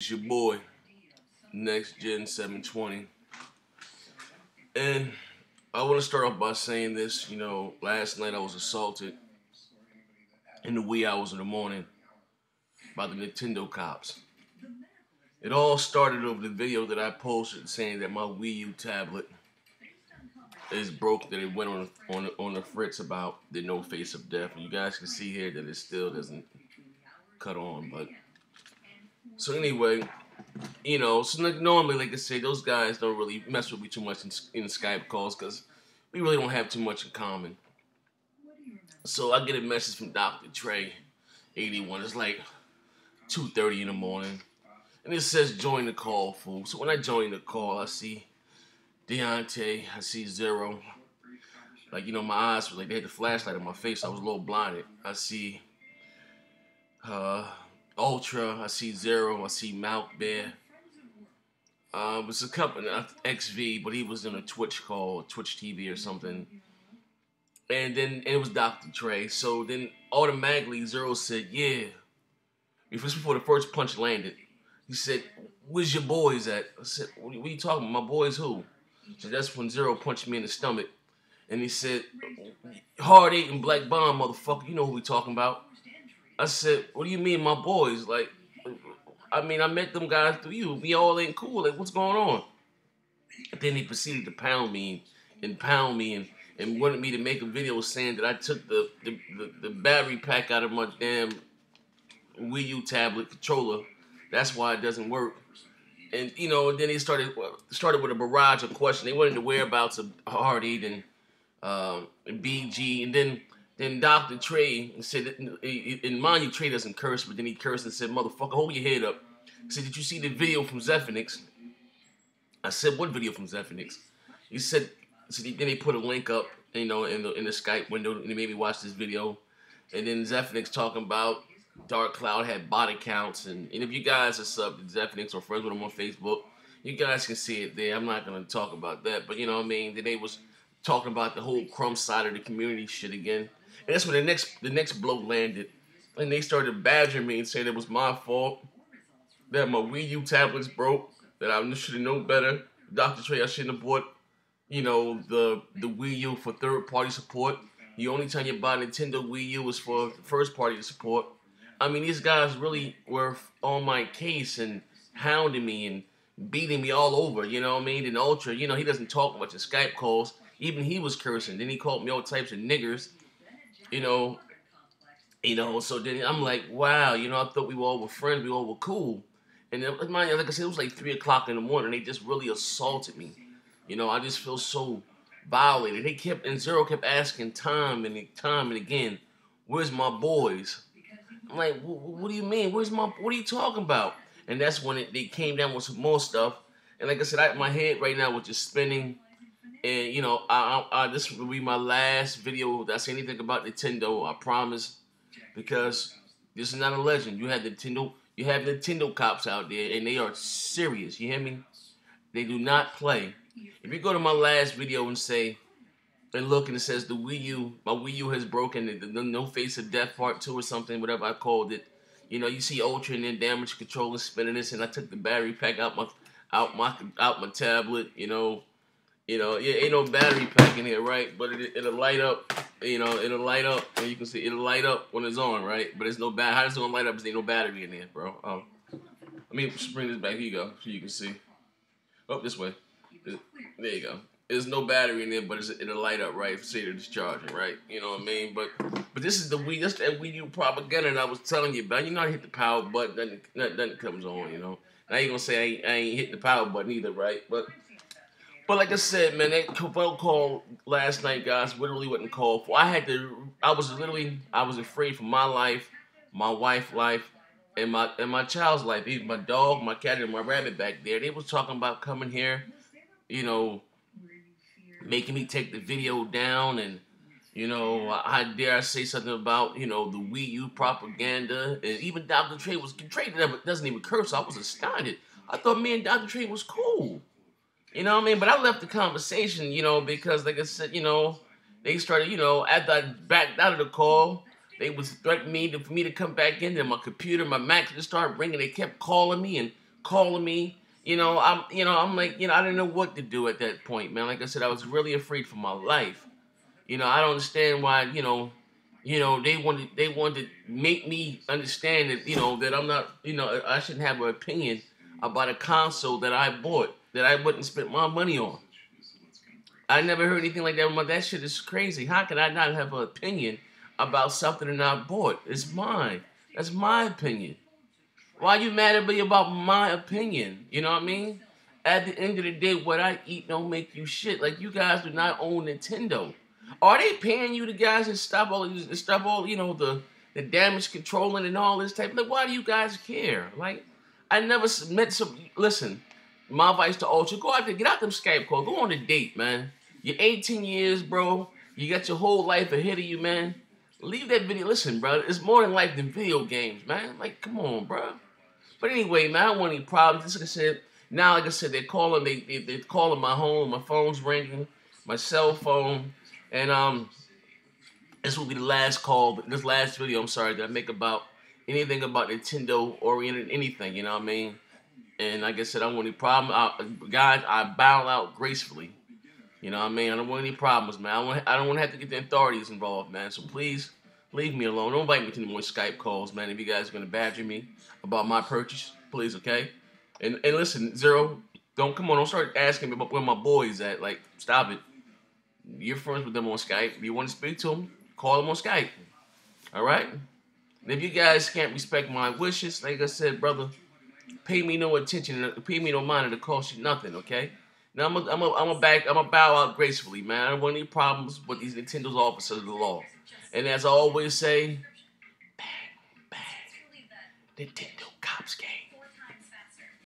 It's your boy, Next Gen 720. And I want to start off by saying this. You know, last night I was assaulted in the wee hours of the morning by the Nintendo cops. It all started over the video that I posted saying that my Wii U tablet is broke, that it went on on on the fritz about the no face of death. You guys can see here that it still doesn't cut on, but so anyway, you know, so like normally, like I say, those guys don't really mess with me too much in, in Skype calls because we really don't have too much in common. So I get a message from Dr. Trey, 81. It's like 2.30 in the morning. And it says join the call, fool. So when I join the call, I see Deontay, I see Zero. Like, you know, my eyes were like, they had the flashlight on my face. I was a little blinded. I see uh, Ultra, I see Zero, I see Mount Bear. Uh, it was a company, uh, XV, but he was in a Twitch call, Twitch TV or something. And then it was Dr. Trey. So then automatically Zero said, yeah. If it's Before the first punch landed, he said, where's your boys at? I said, what are you talking about? My boys who? So that's when Zero punched me in the stomach. And he said, hard and black bomb, motherfucker. You know who we talking about. I said, what do you mean, my boys? Like, I mean, I met them guys through you. We all ain't cool. Like, what's going on? And then he proceeded to pound me and pound me and, and wanted me to make a video saying that I took the, the, the, the battery pack out of my damn Wii U tablet controller that's why it doesn't work. And you know, then he started started with a barrage of questions. They wanted the whereabouts of Hardy and, um, BG, and then then Dr. Trey said, and mind you, Trey doesn't curse, but then he cursed and said, "Motherfucker, hold your head up." He said, "Did you see the video from Zephyrnix?" I said, "What video from Zephyrnix?" He said, so then they put a link up, you know, in the in the Skype window, and they made me watch this video. And then Zephyrnix talking about Dark Cloud had bot accounts, and, and if you guys are sub to Zephyrnix or friends with them on Facebook, you guys can see it there. I'm not gonna talk about that, but you know what I mean. Then they was talking about the whole crumb side of the community shit again, and that's when the next the next blow landed, and they started badgering me and saying it was my fault that my Wii U tablets broke, that I should have known better. Dr. Trey, I shouldn't have bought, you know, the the Wii U for third party support. The only time you buy Nintendo Wii U is for first party support. I mean, these guys really were on my case and hounding me and beating me all over, you know what I mean? And Ultra, you know, he doesn't talk much in Skype calls. Even he was cursing. Then he called me all types of niggers, you know. You know, so then I'm like, wow, you know, I thought we were all were friends, we all were cool. And then, mind you, like I said, it was like 3 o'clock in the morning. They just really assaulted me. You know, I just feel so violated. They kept, and Zero kept asking time and time and again, where's my boys? I'm like, what do you mean? Where's my? What are you talking about? And that's when it, they came down with some more stuff. And like I said, I, my head right now was just spinning. And you know, I, I, I, this will be my last video that anything about Nintendo. I promise, because this is not a legend. You have Nintendo, you have Nintendo cops out there, and they are serious. You hear me? They do not play. If you go to my last video and say, and look and it says the Wii U, my Wii U has broken, the, the No Face of Death Part 2 or something, whatever I called it. You know, you see Ultra and then damage controller spinning this, and I took the battery pack out my out my out my tablet. You know, you know, yeah, ain't no battery pack in here, right? But it, it'll light up. You know, it'll light up, and you can see it'll light up when it's on, right? But it's no bad. How does it gonna light up? Because ain't no battery in there, bro. Um, let me bring this back. Here you go, so you can see. Oh, this way. There you go there's no battery in there, but it'll light up, right? Say they're discharging, right? You know what I mean? But but this is the Wii, this that Wii U propaganda and I was telling you about. You know, I hit the power button, nothing, nothing comes on, you know. And I ain't gonna say I ain't, I ain't hit the power button either, right? But but like I said, man, that phone call last night, guys, literally wasn't called for. I had to, I was literally, I was afraid for my life, my wife's life, and my and my child's life. Even my dog, my cat, and my rabbit back there. They was talking about coming here, you know making me take the video down and you know, I dare I say something about, you know, the Wii U propaganda. And even Dr. Trey was Trey doesn't even curse. I was astounded. I thought me and Dr. Trey was cool. You know what I mean? But I left the conversation, you know, because like I said, you know, they started, you know, after I backed out of the call, they was threatening me to, for me to come back in. And my computer, my Mac just started ringing. They kept calling me and calling me. You know, I'm you know, I'm like, you know, I didn't know what to do at that point, man. Like I said, I was really afraid for my life. You know, I don't understand why, you know, you know, they wanted they wanted to make me understand that, you know, that I'm not, you know, I shouldn't have an opinion about a console that I bought that I wouldn't spend my money on. I never heard anything like that. That shit is crazy. How can I not have an opinion about something that I bought? It's mine. That's my opinion. Why you mad at me about my opinion? You know what I mean? At the end of the day, what I eat don't make you shit. Like you guys do not own Nintendo. Are they paying you the guys to stop all to stop all you know the the damage controlling and all this type? Like why do you guys care? Like I never met some. Listen, my advice to Ultra: go out there, get out them Skype calls, go on a date, man. You're 18 years, bro. You got your whole life ahead of you, man. Leave that video. Listen, bro. It's more in life than video games, man. Like, come on, bro. But anyway, man, I don't want any problems. Just like I said, now, like I said, they're calling. They, they they're calling my home. My phone's ringing. My cell phone. And um, this will be the last call. This last video, I'm sorry, that I make about anything about Nintendo oriented anything. You know what I mean? And like I said, I don't want any problem. Guys, I bow out gracefully. You know what I mean? I don't want any problems, man. I, want, I don't want to have to get the authorities involved, man. So please, leave me alone. Don't invite me to any more Skype calls, man. If you guys are going to badger me about my purchase, please, okay? And and listen, Zero, don't come on. Don't start asking me about where my boy is at. Like, stop it. You're friends with them on Skype. If you want to speak to them, call them on Skype. All right? And if you guys can't respect my wishes, like I said, brother, pay me no attention. Pay me no mind. It'll cost you nothing, okay? Now I'm a, I'm a, I'm a back I'm a bow out gracefully, man. I don't want any problems with these Nintendo's officers of the law. And as I always say, bang, bang, Nintendo Cops Gang.